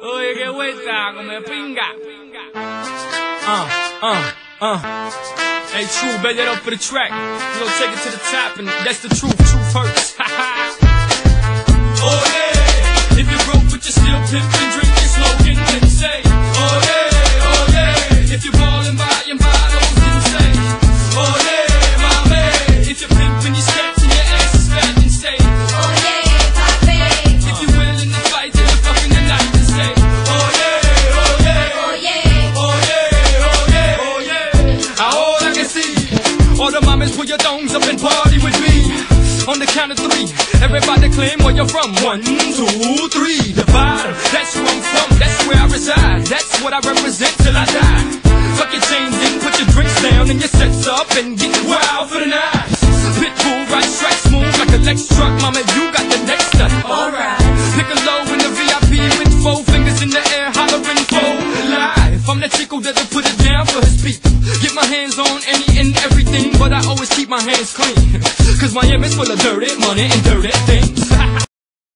Oye, qué vuelta, come pinga. Uh, uh, uh. Hey, true, bet that up for the track. We gon' take it to the top, and that's the truth. Truth hurts. Mamas put your thongs up and party with me. On the count of three, everybody claim where you're from. One, two, three. The bottom, that's where I'm from, that's where I reside. That's what I represent till I die. Fuck your chains in, put your drinks down and your sets up and get wild I'm that that'll put it down for his people. Get my hands on any and everything, but I always keep my hands clean. Cause Miami's full of dirty money and dirty things.